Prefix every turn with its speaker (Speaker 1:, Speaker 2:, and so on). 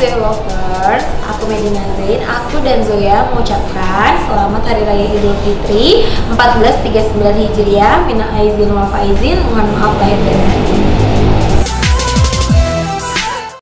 Speaker 1: Zoe Lovers, aku Medina Zain, aku dan Zoya mengucapkan selamat Hari Raya Idul Fitri 1439 Hijriah, Mina Aizin wal Faizin, mohon maaf lahir dan batin.